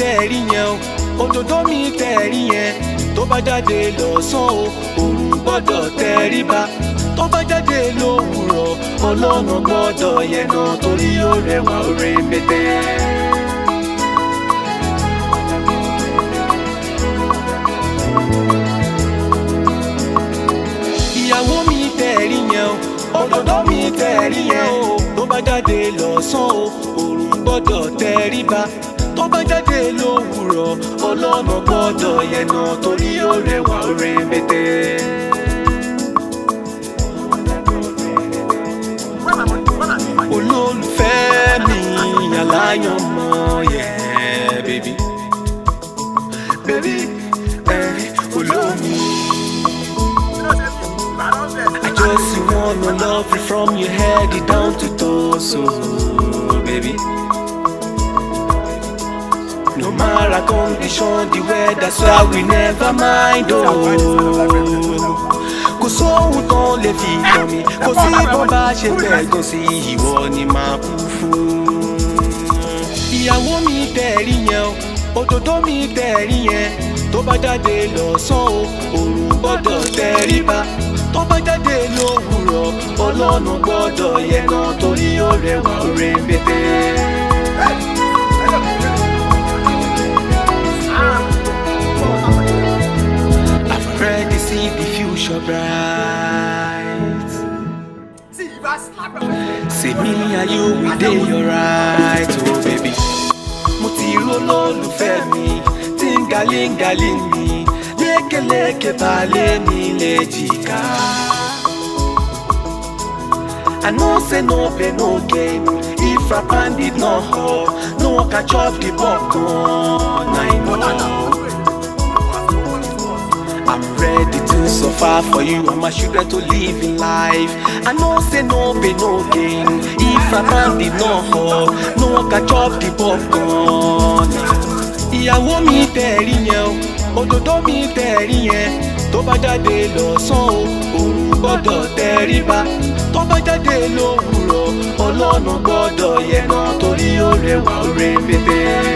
tẹ́ ẹ rí yẹn o òdòdó mi tẹ́ ẹ rí yẹn tó bá jáde lọ́sàn-án o òun gbọ́dọ̀ tẹ́ ẹ rí bá tó bá jáde lówùrọ̀ ọlọ́run gbọ́dọ̀ yẹn náà torí ó rẹwà ó rẹpẹtẹ. ìyàwó mi tẹ́ ẹ rí yẹn o òdòdó mi tẹ́ ẹ rí yẹn o tó bá jáde lọ́sàn-án o òun gbọ́dọ̀ tẹ́ ẹ rí bá tó bá jáde lówùrọ̀ ọlọ́mọ gbọ́dọ̀ yẹnu torí ó rẹwà rẹ̀mẹ̀tẹ̀. olólùfẹ́ mi aláyọ̀ mọ́ yẹ bébí. bébí ẹ olómi. I just wanna love you from your head down to torso, baby. No matter condition, the weather, that's why we never mind. Oh. kò sóhun tán lè fi tán mi kò sí bó bá ṣe bẹ̀gàn sí ìwọ ni màá kú fún. ìyàwó mi tẹ̀rí yẹn o òdòdó mi tẹ̀rí yẹn tó bá jáde lọ́sàn o òòrùn gbọ́dọ̀ tẹríba tó bá jáde lówùrọ̀ ọlọ́run gbọ́dọ̀ yẹn náà torí ó rẹwà ó rẹ pépé. see the future bright. Say me and you we dey alright, oh baby. Mo ti rò lólùfẹ́ mi, tí ń galíngalí mi, lékeléke mi léjìká. I know say no play no game, if I pan did no hold, no catch up the popcorn, na im. far for you and my children to live in life. I know say no be no gain. If I man did no hold, no one can chop the popcorn. Ìyàwó mi tẹ̀rí yẹn o, òdòdó mi tẹ̀rí yẹn. Tó bá jáde lọ́sàn-án o, òun gbọ́dọ̀ tẹríba. Tó bá jáde lówùrọ̀, ọlọ́run gbọ́dọ̀ yẹn náà torí ó rẹwà ó rẹ pépé.